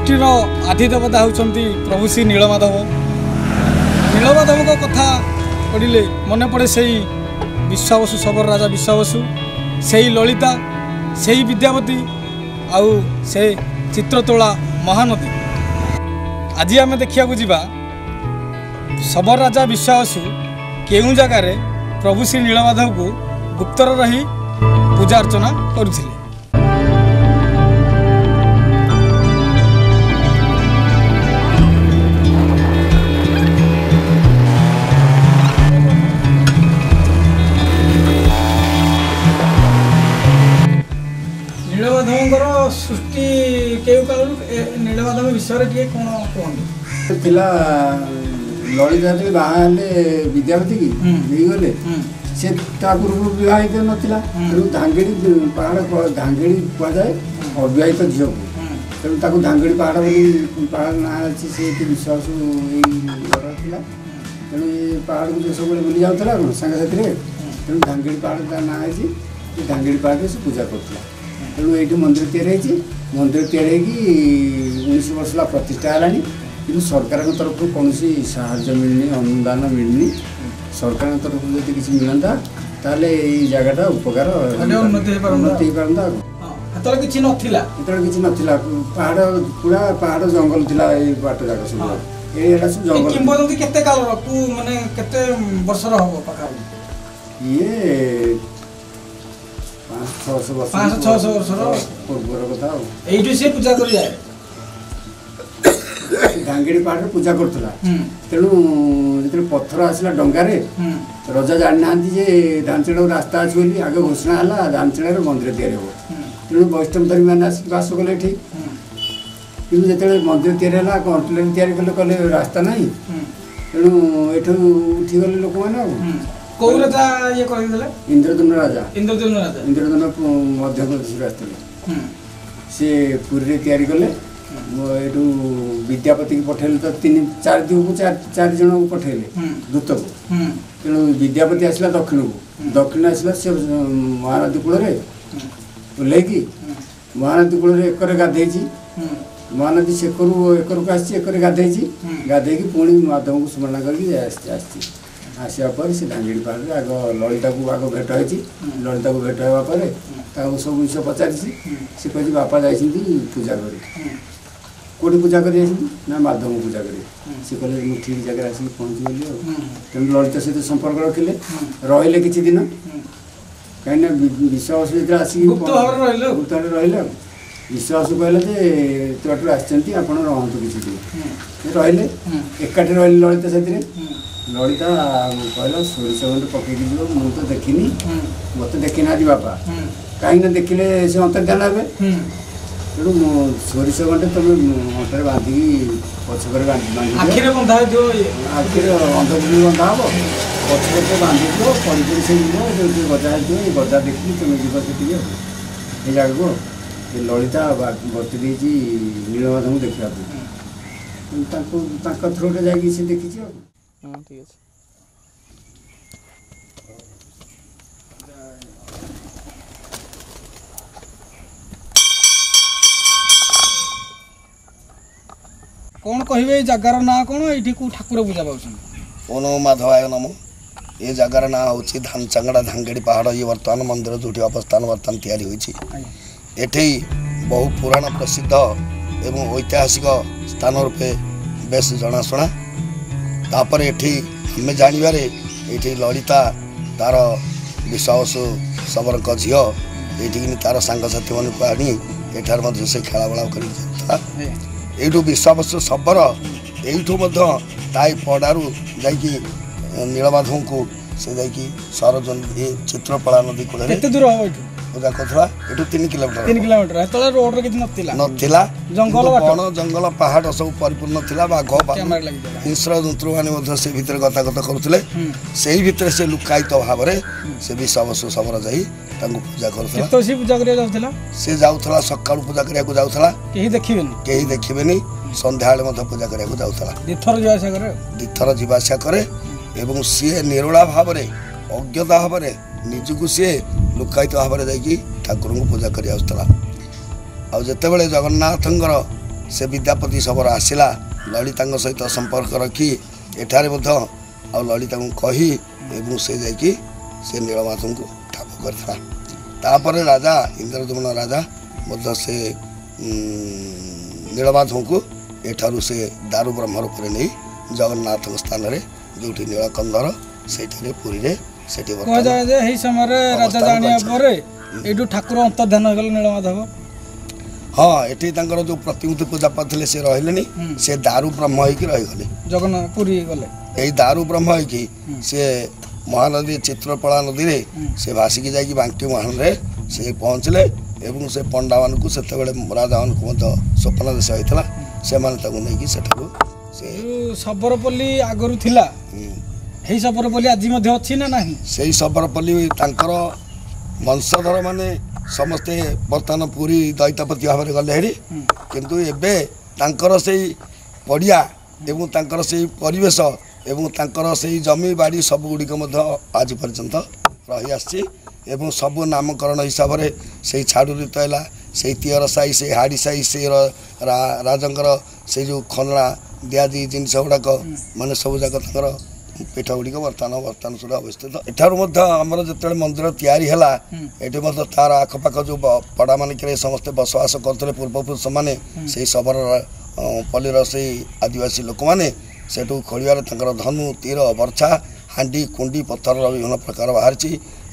ସୃଷ୍ଟିର ଆଦି ଦେବତା ହେଉଛନ୍ତି ପ୍ରଭୁ ଶ୍ରୀ ନୀଳମାଧବ। ନୀଳମାଧବଙ୍କ କଥା ପଡ଼ିଲେ ମନେ ପଡ଼େ ସେଇ ବିଶ୍ୱାବସୁ ଶବର ରାଜା ବିଶ୍ୱାବସୁ ସେଇ ଲଳିତା ସେଇ ବିଦ୍ୟାପତି ଆଉ ସେ ଚିତ୍ରତୋଳା ମହାନଦୀ। ଆଜି ଆମେ ଦେଖିବାକୁ ଯିବା ଶବର ରାଜା ବିଶ୍ୱାବସୁ କେଉଁ ଜାଗାରେ ପ୍ରଭୁ ଶ୍ରୀ ନୀଳମାଧବଙ୍କୁ ଗୁପ୍ତର ରହି ପୂଜା ଅର୍ଚ୍ଚନା କରୁଥିଲେ। କେଉଁ କାଳରୁ ଏ ନୀଳମାଧବ ବିଷୟରେ ଟିକେ କ'ଣ କୁହନ୍ତୁ? ଥିଲା ଲଳିତା ଯେତେବେଳେ ବାହା ହେଲେ ବିଦ୍ୟାପତି କି? ହୁଁ। ନେଇଗଲେ ହୁଁ। ସେ ତା ପୂର୍ବରୁ ବିବାହିତ ନଥିଲା। ହୁଁ। ତେଣୁ ଧାଙ୍ଗିଡ଼ି ପାହାଡ଼ କ- ଧାଙ୍ଗିଡ଼ି କୁହାଯାଏ ଅବିବାହିତ ଝିଅକୁ। ହୁଁ। ତେଣୁ ତାକୁ ଧାଙ୍ଗିଡ଼ି ପାହାଡ଼ ବୋଲି ପାହାଡ଼ ନାଁ ଅଛି ସେ ଏଠି ବିଶ୍ୱାସ ଏଇ ଘର ଥିଲା ତେଣୁ ଏ ପାହାଡ଼କୁ ଯେ ସବୁବେଳେ ବୁଲି ଯାଉଥିଲା କ'ଣ ସାଙ୍ଗସାଥିରେ ତେଣୁ ଧାଙ୍ଗିଡ଼ି ପାହାଡ଼ ତା ନାଁ ହେଇଛି। ସେ ଧାଙ୍ଗିଡ଼ି ପାହାଡ଼ରେ ସେ ପୂଜା କରୁଥିଲା। ତେଣୁ ଏଇଠି ମନ୍ଦିର ତିଆରି ହେଇଛି ମନ୍ଦିର ତିଆରି ହେଇକି ଉଣେଇଶ ବର୍ଷ ହେଲା ପ୍ରତିଷ୍ଠା ହେଲାଣି କିନ୍ତୁ ସରକାରଙ୍କ ତରଫରୁ କୌଣସି ସାହାଯ୍ୟ ମିଳିନି ଅନୁଦାନ ମିଳିନି ସରକାରଙ୍କ ତରଫରୁ ଯଦି କିଛି ମିଳନ୍ତା ତାହେଲେ ଏଇ ଜାଗାଟା ଉପକାର ତାହେଲେ ଉନ୍ନତି ହେଇପାରନ୍ତା। ଉନ୍ନତି ହେଇପାରନ୍ତା ଆଉ ହଁ ସେତେବେଳେ କିଛି ନଥିଲା ସେତେବେଳେ କିଛି ନଥିଲା ପାହାଡ଼ ପୁରା ପାହାଡ଼ ଜଙ୍ଗଲ ଥିଲା ଏଇ ବାଟ ଯାକ ସବୁ ହଁ। ଏଇଟା ସବୁ ଏ ଜଙ୍ଗଲ କିମ୍ବଦନ୍ତୀ କେତେ କାଳର କୁ ମାନେ କେତେ ବର୍ଷର ହବ ପାଖାପାଖି ଇଏ ପାଞ୍ଚ ଛଅଶହ ବର୍ଷ ପାଞ୍ଚଶହ ଛଅଶହ ବର୍ଷର? ପୂର୍ବର କଥା ଆଉ। ଏଇଠି ସେ ପୂଜା କରି ଯାଏ ଢାଙ୍ଗିଡ଼ି ପାହାଡ଼ରେ ପୂଜା କରୁଥିଲା। ତେଣୁ ଯେତେବେଳେ ପଥର ଆସିଲା ଡଙ୍ଗାରେ ରଜା ଜାଣିନାହାନ୍ତି ଯେ ଧାନଚେଡ଼ାକୁ ରାସ୍ତା ଅଛି ବୋଲି ଆଗ ଘୋଷଣା ହେଲା ଧାନଚେଡ଼ାରେ ମନ୍ଦିର ତିଆରି ହେବ। ତେଣୁ ବୈଷ୍ଣବ ଧର୍ମୀମାନେ ଆସିକି ବାସ କଲେ ଏଠି। କିନ୍ତୁ ଯେତେବେଳେ ମନ୍ଦିର ତିଆରି ହେଲା କଣ୍ଟଲେନ୍ ତିଆରି କଲେ କଲେ ରାସ୍ତା ନାହିଁ। ତେଣୁ ଏଠୁ ଉଠିଗଲେ ଲୋକମାନେ ଆଉ। କୋଉ ରାଜା ଇଏ କରିଦେଲେ ଇନ୍ଦ୍ରଦୁମ୍ନ ରାଜା। ଇନ୍ଦ୍ରଦ୍ୟୁମ୍ନ ରାଜା। ଇନ୍ଦ୍ରଦୁମ୍ନ ପ- ମଧ୍ୟପ୍ରଦେଶରୁ ଆସିଥିଲେ ହୁଁ। ସେ ପୁରୀରେ ତିଆରି କଲେ। ମୁଁ ଏଠୁ ବିଦ୍ୟାପତିକି ପଠେଇଲେ ତ ତିନି ଚାରି ଦିନକୁ ଚାରି ଚାରି ଜଣଙ୍କୁ ପଠେଇଲେ ହୁଁ। ଦୂତକୁ। ହୁଁ। ତେଣୁ ବିଦ୍ୟାପତି ଆସିଲା ଦକ୍ଷିଣକୁ। ଦକ୍ଷିଣ ଆସିଲା ସେ ମହାନଦୀ କୂଳରେ। ଓହ୍ଲେଇକି ମହାନଦୀ କୂଳରେ ଏକରେ ଗାଧେଇଛି। ହୁଁ। ମହାନଦୀ ସେକରୁ ଏକରକୁ ଆସିଛି ଏକରେ ଗାଧେଇଛି। ହୁଁ। ଗାଧେଇକି ପୁଣି ମାଧବଙ୍କୁ ସ୍ମରଣ କରିକି ଆସିଛି ଆସିଛି। ଆସିବା ପରେ ସେ ଧାଙ୍ଗିଡ଼ି ପାହାଡ଼ରେ ଆଗ ଲଳିତାକୁ ଆଗ ଭେଟ ହେଇଛି। ଲଳିତାକୁ ଭେଟ ହେବା ପରେ ତାକୁ ସବୁ ଜିନିଷ ପଚାରିଛି। ସେ କହିଛି ବାପା ଯାଇଛନ୍ତି ପୂଜା କରି। ହୁଁ କେଉଁଠି ପୂଜା କରି ଯାଇଛନ୍ତି? ନା ମାଧବଙ୍କୁ ପୂଜା କରି ସେ କହିଲେ ମୁଁ ଠିକ୍ ଜାଗାରେ ଆସିକି ପହଞ୍ଚିଗଲି ଆଉ। ହୁଁ ତେଣୁ ଲଳିତା ସହିତ ସମ୍ପର୍କ ରଖିଲେ। ହୁଁ। ରହିଲେ କିଛି ଦିନ। ହୁଁ କାହିଁକିନା ବି- ବିଶ୍ୱାସ ଯେତେବେଳେ ଆସିକି ଗୁପ୍ତ ଭାବରେ ରହିଲେ ଆଉ। ଗୁପ୍ତ ଭାବରେ ରହିଲେ ଆଉ ବିଶ୍ୱାସ କହିଲେ ଯେ ଏତେ ବାଟରୁ ଆସିଛନ୍ତି ଆପଣ ରହନ୍ତୁ କିଛି ଦିନ। ହୁଁ। ସେ ରହିଲେ ହୁଁ। ଏକାଠି ରହିଲେ ଲଳିତା ସେଥିରେ। ହୁଁ। ଲଳିତା କହିଲା ସୋରିଷ ଖଣ୍ଡେ ପକେଇକି ଯିବ ମୁଁ ତ ଦେଖିନି। ହୁଁ। ମୋତେ ଦେଖିନାହାନ୍ତି ବାପା। ହୁଁ। କାହିଁକି ନା ଦେଖିଲେ ସେ ଅନ୍ତର୍ଧ୍ୟାନ ହେବେ। ହୁଁ। ତେଣୁ ମୁଁ ସୋରିଷ ଖଣ୍ଡେ ତମେ ଅଣ୍ଟାରେ ବାନ୍ଧିକି ପଛକରେ ବାନ୍ଧି ବାନ୍ଧିଦିଅ। ଆଖିରେ ବନ୍ଧା ହେଇଥିବ ଇଏ। ଆଖିରେ ଅନ୍ଧପୁଲି ବନ୍ଧା ହବ। ପଛପଟେ ବାନ୍ଧିଥିବ ପଡ଼ି ପଡ଼ି ସେ ଯିବ ଯୋଉଠି ଗଜା ହେଇଥିବ ଏ ଗଜା ଦେଖିକି ତମେ ଯିବ ସେଠିକି ଆଉ। ଏ ଜାଗାକୁ ଆଉ। ଏ ଲଳିତା ବା- ବର୍ତ୍ତି ଦେଇଛି ନୀଳମାଧବଙ୍କୁ ଦେଖିବା ପାଇଁ ତେଣୁ ତାଙ୍କୁ ତାଙ୍କ ଥ୍ରୋରେ ଯାଇକି ସେ ଦେଖିଛି ଆଉ। ହଁ ଠିକ ଅଛି। କ'ଣ କହିବେ ଏଇ ଜାଗାର ନାଁ କ'ଣ? ଏଇଠି କେଉଁ ଠାକୁର ପୂଜା ପାଉଛନ୍ତି? ଓନ ମାଧବାୟ ନମ। ଏ ଜାଗାର ନାଁ ହେଉଛି ଧାନଚାଙ୍ଗଡ଼ା ଧାଙ୍ଗେଡ଼ି ପାହାଡ଼ ଇଏ ବର୍ତ୍ତମାନ ମନ୍ଦିର ଯେଉଁଠି ଅବସ୍ଥାନ ବର୍ତ୍ତମାନ ତିଆରି ହୋଇଛି। ଆଜ୍ଞା। ଏଠି ବହୁ ପୁରାଣ ପ୍ରସିଦ୍ଧ ଏବଂ ଐତିହାସିକ ସ୍ଥାନ ରୂପେ ବେଶ ଜଣାଶୁଣା। ତାପରେ ଏଠି ଆମେ ଜାଣିବାରେ ଏଠି ଲଳିତା ତାର ବିଶ୍ୱାସୁ ଶବରଙ୍କ ଝିଅ ଏଇଠିକି ତାର ସାଙ୍ଗସାଥିମାନଙ୍କୁ ଆଣି ଏଠାରେ ମଧ୍ୟ ସେ ଖେଳାବେଳା ଆଜ୍ଞା ଏଇଠୁ ବିଶ୍ୱାବସୁ ଶବର ଏଇଠୁ ମଧ୍ୟ ତାଇ ପଡ଼ାରୁ ଯାଇକି ନୀଳମାଧବଙ୍କୁ ସେ ଯାଇକି ସରଜ ଚିତ୍ରପଳା ନଦୀ କୂଳରେ ପୂଜା କରୁଥିଲା ଏଠୁ ତିନି କିଲୋମିଟର ତିନି କିଲୋମିଟର ସେତେବେଳେ ରୋଡରେ କିଛି ନଥିଲା। ନଥିଲା ଜଙ୍ଗଲ କିନ୍ତୁ ବାଟ। ବଣ ଜଙ୍ଗଲ ପାହାଡ଼ ସବୁ ପରିପୂର୍ଣ୍ଣ ଥିଲା ବାଘ ଭାଲୁ, କ୍ୟାମେରା ଲାଗିଥିଲା ହିଂସ୍ର ଜନ୍ତୁମାନେ ମଧ୍ୟ ସେ ଭିତରେ ଗତାଗତ କରୁଥିଲେ। ହୁଁ। ସେଇ ଭିତରେ ସେ ଲୁକାୟିତ ଭାବରେ ସେ ବିଶ୍ୱାବସୁ ଶବର ଯାଇ ତାଙ୍କୁ ପୂଜା କରୁଥିଲା। କେତେ ସେ ପୂଜା କରିବାକୁ ଯାଉଥିଲା? ସେ ଯାଉଥିଲା ସକାଳୁ ପୂଜା କରିବାକୁ ଯାଉଥିଲା। କେହି ଦେଖିବେନି। କେହି ଦେଖିବେନି। ସନ୍ଧ୍ୟାବେଳେ ମଧ୍ୟ ପୂଜା କରିବାକୁ ଯାଉଥିଲା। ଦିଥର ଯିବା ଆସିବା କରେ। ଆଉ ଦୁଇଥର ଯିବା ଆସିବା କରେ। ଏବଂ ସିଏ ନିରୋଳା ଭାବରେ ଅଜ୍ଞତା ଭାବରେ ନିଜକୁ ସିଏ ଲୁକାୟିତ ଭାବରେ ଯାଇକି ଠାକୁରଙ୍କୁ ପୂଜା କରି ଆସୁଥିଲା ଆଉ ଯେତେବେଳେ ଜଗନ୍ନାଥଙ୍କର ସେ ବିଦ୍ୟାପତି ଶବର ଆସିଲା ଲଳିତାଙ୍କ ସହିତ ସମ୍ପର୍କ ରଖି ଏଠାରେ ମଧ୍ୟ ଆଉ ଲଳିତାଙ୍କୁ କହି ଏବଂ ସେ ଯାଇକି ସେ ନୀଳମାଧବଙ୍କୁ ଠାବ କରିଥିଲା ତାପରେ ରାଜା ଇନ୍ଦ୍ରଦମନ ରାଜା ମଧ୍ୟ ସେ ଉଁ, ନୀଳମାଧବଙ୍କୁ ଏଠାରୁ ସେ ଦାରୁ ବ୍ରହ୍ମ ରୂପରେ ନେଇ ଜଗନ୍ନାଥଙ୍କ ସ୍ଥାନରେ ଯେଉଁଠି ନୀଳକନ୍ଧର ସେଇଠାରେ ପୁରୀରେ ସେଠି କୁହାଯାଏ ଯେ ଏହି ସମୟରେ ରାଜା ଜାଣିବା। ପରେ ଏଇଠୁ ଠାକୁର ଅନ୍ତର୍ଧାନ ହେଇଗଲେ ନୀଳମାଧବ। ହଁ ଏଠି ତାଙ୍କର ଯେଉଁ ପ୍ରତିମୂର୍ତ୍ତି ପୂଜା ପାଉଥିଲେ ସେ ରହିଲେନି। ସେ ଦାରୁ ବ୍ରହ୍ମ ହେଇକି ରହିଗଲେ। ଜଗନ୍ନାଥ ପୁରୀ ଗଲେ ଏଇ ଦାରୁ ବ୍ରହ୍ମ ହେଇକି ସେ ମହାନଦୀ ଚିତ୍ରପଳା ନଦୀରେ ସେ ଭାସିକି ଯାଇକି ବାଙ୍କି ମହାନରେ ସେ ପହଞ୍ଚିଲେ ଏବଂ ସେ ପଣ୍ଡାମାନଙ୍କୁ ସେତେବେଳେ ରାଜାମାନଙ୍କୁ ମଧ୍ୟ ସ୍ୱପ୍ନ ଦେଶ ହେଇଥିଲା। ସେମାନେ ତାକୁ ନେଇକି ସେଠାରୁ ସେ ଶବରପଲ୍ଲୀ ଆଗରୁ ଥିଲା ଏହି ଶବରପଲ୍ଲୀ ଆଜି ମଧ୍ୟ ଅଛି ନା ନାହିଁ? ସେଇ ଶବରପଲ୍ଲୀ ତାଙ୍କର ବଂଶଧର ମାନେ ସମସ୍ତେ ବର୍ତ୍ତମାନ ପୁରୀ ଦୈତପତି ଭାବରେ ଗଲେ ହେରି। କିନ୍ତୁ ଏବେ ତାଙ୍କର ସେଇ ପଡ଼ିଆ ଏବଂ ତାଙ୍କର ସେଇ ପରିବେଶ ଏବଂ ତାଙ୍କର ସେଇ ଜମି ବାଡ଼ି ସବୁଗୁଡ଼ିକ ମଧ୍ୟ ଆଜି ପର୍ଯ୍ୟନ୍ତ ରହିଆସିଛି ଏବଂ ସବୁ ନାମକରଣ ହିସାବରେ ସେଇ ଛାଡ଼ୁରିତ ହେଲା ସେଇ ତିଅର ସାହି ସେଇ ହାଡ଼ି ସାହି ସେଇ ରାଜାଙ୍କର ସେଇ ଯେଉଁ ଖନ୍ଦଣା ଦିଆଦି ଜିନିଷ ଗୁଡ଼ାକ ମାନେ ସବୁ ଯାକ ତାଙ୍କର ପୀଠ ଗୁଡ଼ିକ ବର୍ତ୍ତମାନ ବର୍ତ୍ତମାନ ସୁଦ୍ଧା ଅବସ୍ଥିତ ଏଠାରୁ ମଧ୍ୟ ଆମର ଯେତେବେଳେ ମନ୍ଦିର ତିଆରି ହେଲା। ଏଠି ମଧ୍ୟ ତାର ଆଖପାଖ ଯେଉଁ ପଡ଼ାମାନଙ୍କରେ ସମସ୍ତେ ବସବାସ କରୁଥିଲେ ପୂର୍ବପୁରୁଷମାନେ ସେଇ ଶବର ଅ, ପଲ୍ଲୀର ସେଇ ଆଦିବାସୀ ଲୋକମାନେ ସେଠୁ ଖୋଳିବାରେ ତାଙ୍କର ଧନୁ ତୀର ବର୍ଚ୍ଛା ହାଣ୍ଡି କୁଣ୍ଡି ପଥରର ବିଭିନ୍ନ ପ୍ରକାର ବାହାରିଛି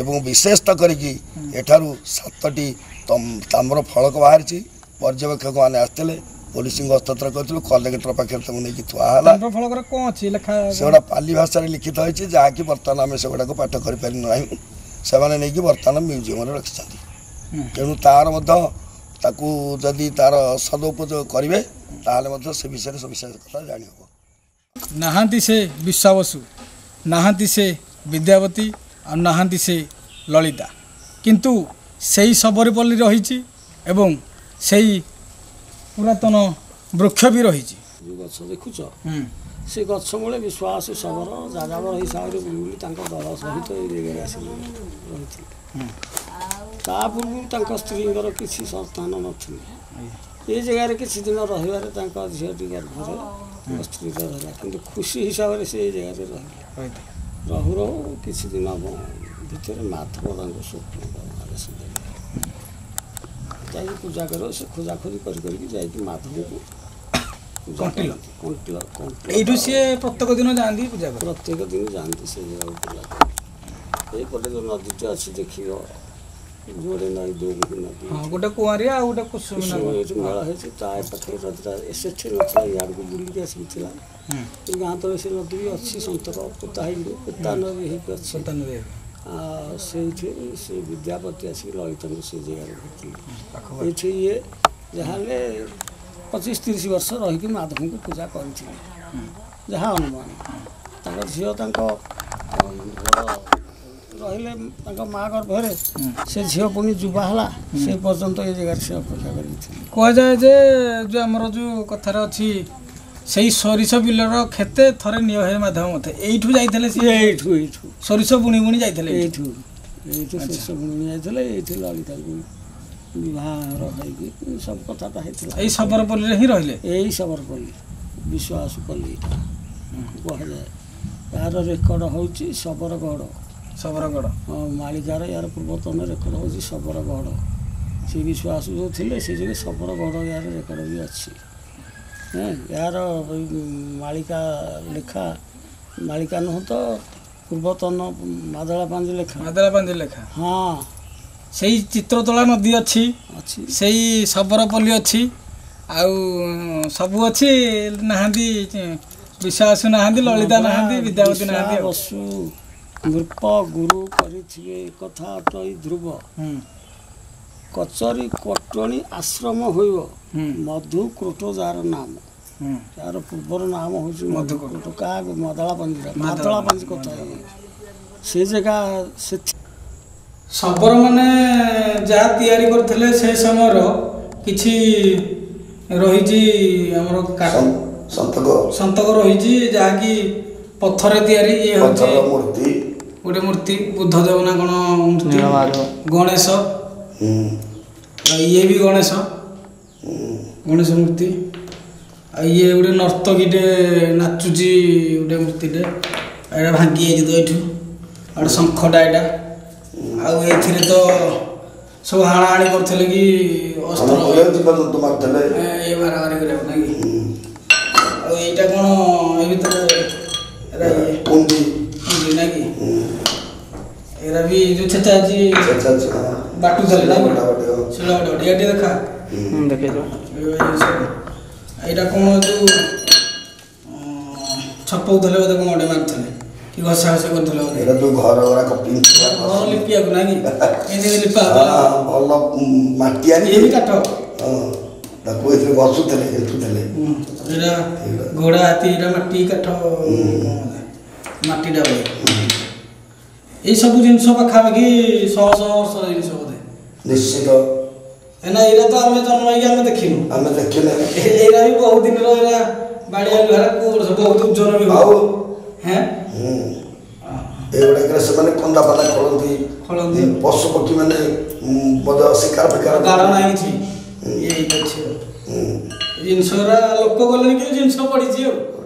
ଏବଂ ବିଶେଷତଃ କରିକି ଏଠାରୁ ସାତଟି ତମ୍- ତାମ୍ର ଫଳକ ବାହାରିଛି ପର୍ଯ୍ୟବେକ୍ଷକମାନେ ଆସିଥିଲେ ପୋଲିସଙ୍କୁ ହସ୍ତାନ୍ତର କରିଥିଲୁ କଲେକ୍ଟର ପାଖରେ ତାଙ୍କୁ ନେଇକି ଥୁଆ ହେଲା। ସେଗୁଡ଼ା ପାଲି ଭାଷାରେ ଲିଖିତ ହୋଇଛି ଯାହାକି ବର୍ତ୍ତମାନ ଆମେ ସେଗୁଡ଼ାକୁ ପାଠ କରିପାରିନୁ ନାହିଁ। ସେମାନେ ନେଇକି ବର୍ତ୍ତମାନ ମ୍ୟୁଜିୟମରେ ରଖିଛନ୍ତି। ତେଣୁ ତାର ମଧ୍ୟ ତାକୁ ଯଦି ତାର ସଦୁପଯୋଗ କରିବେ ତାହେଲେ ମଧ୍ୟ ସେ ବିଷୟରେ ସବିଶେଷ କଥା ଜାଣିହେବ। ନାହାନ୍ତି ସେ ବିଶ୍ୱାବସୁ ନାହାନ୍ତି ସେ ବିଦ୍ୟାବତୀ ଆଉ ନାହାନ୍ତି ସେ ଲଳିତା। କିନ୍ତୁ ସେଇ ଶବରପଲ୍ଲୀ ରହିଛି ଏବଂ ସେଇ ପୁରାତନ ବୃକ୍ଷ ବି ରହିଛି। ଯେଉଁ ଗଛ ଦେଖୁଛ? ହୁଁ। ସେ ଗଛ ମୂଳେ ବିଶ୍ୱାସ ଶବର ଯାଯାବର ହିସାବରେ ବୁଲି ବୁଲି ତାଙ୍କ ଦଳ ସହିତ ଏଇ ଜାଗାରେ ଆସି ରହିଥିଲେ। ତା ପୂର୍ବରୁ ତାଙ୍କ ସ୍ତ୍ରୀଙ୍କର କିଛି ସନ୍ତାନ ନଥିଲେ। ଏ ଜାଗାରେ କିଛି ଦିନ ରହିବାରେ ତାଙ୍କ ଝିଅଟି ଗର୍ଭରେ ତାଙ୍କ ସ୍ତ୍ରୀର ରହିଲା। କିନ୍ତୁ ଖୁସି ହିସାବରେ ସେ ଏ ଜାଗାରେ ରହିଲେ। ରହିଥାଏ। ରହୁ ରହୁ କିଛି ଦିନ ଭିତରେ ମାଧବ ତାଙ୍କୁ ସ୍ୱପ୍ନ ଆଦେଶ ଦେଲେ ଯାଇକି ପୂଜା କର ସେ ଖୋଜାଖୋଜି କରି କରିକି ଯାଇକି ମାଧବଙ୍କୁ ପୂଜା କଣ୍ଟିଲ। କରନ୍ତି। କଣ୍ଟିଲ କଣ୍ଟିଲ ଏଇଠୁ ସିଏ ପ୍ରତ୍ୟେକ ଦିନ ଯାଆନ୍ତି ପୂଜା କରି ପ୍ରତ୍ୟେକ ଦିନ ଯାଆନ୍ତି ସେ ଜାଗାକୁ ପୂଜା କରନ୍ତି ଏଇପଟେ ଯେଉଁ ନଦୀଟେ ଅଛି ଦେଖିବ ଯୋଡ଼େ ନଈ ଦୌଡ଼ିକି ନଦୀ ହଁ ଗୋଟେ କୁଆଁରିଆ ଆଉ ଗୋଟେ କୁସୁମ ନା କୁସୁମ କଣ? ଏଠି ମେଳା ହେଇଛି ତା ପାଖରେ ନଦୀଟା ଏ ସେଠି ନଥିଲା ଇଆଡ଼କୁ ବୁଲିକି ଆସିକି ଥିଲା ହୁଁ। ଏ ଗାଁ ତଳେ ସେ ନଦୀ ବି ଅଛି ସନ୍ତକ ପୋତା ହେଇକି ପୋତା ନଦୀ ହେଇକି ଅଛି ସନ୍ତାନରେ ଆଉ ସେଇଠି ସେ ବିଦ୍ୟାପତି ଆସିକି ଲଳିତଙ୍କୁ ସେ ଜାଗାରେ ଭେଟିଲେ ପାଖ ଏଇଠି ଇଏ ଯାହାହେଲେ ପଚିଶ ତିରିଶ ବର୍ଷ ରହିକି ମାଧବଙ୍କୁ ପୂଜା କରିଥିଲେ ଯାହା ଅନୁମାନ ତାଙ୍କ ଝିଅ ତାଙ୍କ ଅଁ, ବଡ଼ ରହିଲେ ତାଙ୍କ ମା ଗର୍ଭରେ ସେ ଝିଅ ପୁଣି ଯୁବା ହେଲା ସେ ପର୍ଯ୍ୟନ୍ତ ଏ ଜାଗାରେ ସେ ଅପେକ୍ଷା କରିଥିଲେ କୁହାଯାଏ ଯେ ଯେଉଁ ଆମର ଯେଉଁ କଥାରେ ଅଛି ସେଇ ସୋରିଷ ବିଲର କ୍ଷେତେ ଥରେ ନିଅ ହେ ମାଧବ ମତେ। ଏଇଠୁ ଯାଇଥିଲେ ସିଏ? ଏଇଠୁ ଏଇଠୁ। ସୋରିଷ ବୁଣି ବୁଣି ଯାଇଥିଲେ ଏଇଠୁ। ଏଇଠୁ ଏଇଠୁ ଶେଷ ଭୂମି ଯାଇଥିଲେ ଏଇଠି ଲଳିତାଙ୍କୁ ବିବାହର ହେଇକି ସବୁ କଥାଟା ହେଇଥିଲା। ଏଇ ଶବରପଲ୍ଲୀରେ ହିଁ ରହିଲେ? ଏଇ ଶବରପଲ୍ଲୀ ବିଶ୍ୱାସ ପଲ୍ଲୀ କୁହାଯାଏ ଏହାର ରେକର୍ଡ଼ ହେଉଛି ଶବରଗଡ଼ ଶବରଗଡ଼ ହଁ, ମାଳିକାର ୟାର ପୂର୍ବତନ ରେକର୍ଡ଼ ହେଉଛି ଶବରଗଡ଼ ସେ ବିଶ୍ୱାସ ଯେଉଁ ଥିଲେ ସେ ଯୋଗୁଁ ଶବରଗଡ଼ ୟାର ରେକର୍ଡ଼ ବି ଅଛି। ଏହାର ଏଇ ମାଳିକା ଲେଖା ମାଳିକା ନୁହଁ ତ ପୂର୍ବତନ ମାଦଳା ପାଞ୍ଜି ଲେଖା। ମାଦଳା ପାଞ୍ଜି ଲେଖା। ହଁ। ସେଇ ଚିତ୍ରତୋଳା ନଦୀ ଅଛି ଅଛି। ସେଇ ଶବରପଲ୍ଲୀ ଅଛି ଆଉ ସବୁ ଅଛି ନାହାନ୍ତି ବିଶ୍ୱାସ ନାହାନ୍ତି ଲଳିତା ନାହାନ୍ତି ବିଦ୍ୟାପତି ନାହାନ୍ତି। ବସୁ ନୃପ ଗୁରୁ କରିଥିବେ କଥା ଅଟଇ ଧ୍ରୁବ। ହୁଁ, କଚରୀ କଟଣୀ ଆଶ୍ରମ ହୋଇବ। ହୁଁ, ମଧୁ କ୍ରୋଟ ଯାହାର ନାମ। ତାର ପୂର୍ବର ନାମ ହେଉଛି ମଧୁକୂଟ। ମଧୁକୋଟ କାହାକୁ ମଦଳା ପାଞ୍ଜିଟା ମାଦଳା ମାଦଳା ପାଞ୍ଜି କଥା। ସେ ଜାଗା ସେଠି ଶବରମାନେ ଯାହା ତିଆରି କରିଥିଲେ ସେ ସମୟର କିଛି ରହିଛି ଆମର ସନ୍ତକ। ସନ୍ତକ ରହିଛି ଯାହାକି ପଥରରେ ତିଆରି ଇଏ ହେଉଛି। ଗୋଟେ ମୂର୍ତ୍ତି ବୁଦ୍ଧଦେବ ନା କ'ଣ। ଗଣେଶ। ଇଏ ବି ଗଣେଶ। ହୁଁ, ଗଣେଶ ମୂର୍ତ୍ତି। ଆଉ ଇଏ ଗୋଟେ ନର୍ତ୍ତକୀଟେ ନାଚୁଛି ଗୋଟେ ମୂର୍ତ୍ତିଟେ। ଏଇଟା ଭାଙ୍ଗି ଯାଇଛି ତ ଏଇଠୁ। ଆଉ ଗୋଟେ ଶଙ୍ଖଟା ଏଇଟା। ଆଉ ଏଇଥିରେ ତ ସବୁ ହାଣାହାଣି କରୁଥିଲେ କି ଅସ୍ତ୍ର। ଆମ ଜୀବଜନ୍ତୁ ମାରୁଥିଲେ ଏ ମାରାମାରି କରିବାକୁ ନାଇଁ କି? ଆଉ ଏଇଟା କ'ଣ ଏ ଭିତରେ ଏରା ଇଏ? କୁଣ୍ଡି ଇଏ ନାଇଁ କି? ଏରା ବି ଯୋଉ ଛେଚା ଅଛି ବାଟୁ ଚାଲିଲା ଶିଳ ବାଟ ଟିକେ ଟିକେ ଦେଖା ଦେଖେଇ ଦିଅ ଏଇଟା କ'ଣ ଯେଉଁ ଛପଉଥିଲେ ବୋଧେ କ'ଣ ଗୋଟେ ମାରୁଥିଲେ କି ଘଷା ଘଷି କରୁଥିଲେ ଏଇଟା ଯେଉଁ ଘର ଗୁରା କପି ଘର ଲିପିବାକୁ ନାଇଁ ଏମିତି ଲିପା ଭଲ ମାଟି ଆଣି ଏଇ କାଠ ତାକୁ ଏଥିରେ ଘଷୁଥିଲେ ଘେଟୁଥିଲେ ଏଇଟା ଘୋଡ଼ା ହାତୀ ଏଇଟା ମାଟି କାଠ ମାଟିଟା ଏଇ ସବୁ ଜିନିଷ ପାଖାପାଖି ଶହ ଶହ ବର୍ଷ ଜିନିଷ ନିଶ୍ଚିତ। ଏନା ଏଇଟା ତ ଆମେ ଜନ୍ମ ହେଇକି ଆମେ ଦେଖିନୁ। ଆମେ ଦେଖିଲେ ଏ- ଏଇଟା ବି ବହୁତ ଦିନର ଏଇଟା ବାଡ଼ିଆ ଲୁହାର ବହୁତ ଓଜନ ବି ଆଉ ହବ ହେଁ। ହୁଁ, ଏଗୁଡାକରେ ସେମାନେ କନ୍ଦା ଫନ୍ଦା ଖୋଳନ୍ତି। ଖୋଳନ୍ତି। ପଶୁ ପକ୍ଷୀ ମାନେ ବୋଧ ଶିକାର ଫିକାର ଗାର ନାହିଁ କିଛି। ଇଏ ହେଇକି ଅଛି ଆଉ। ହୁଁ। ଜିନିଷ ଗୁରା ଲୋକ ଗଲେଣି କି ଜିନିଷ ପଡ଼ିଛି ଆଉ।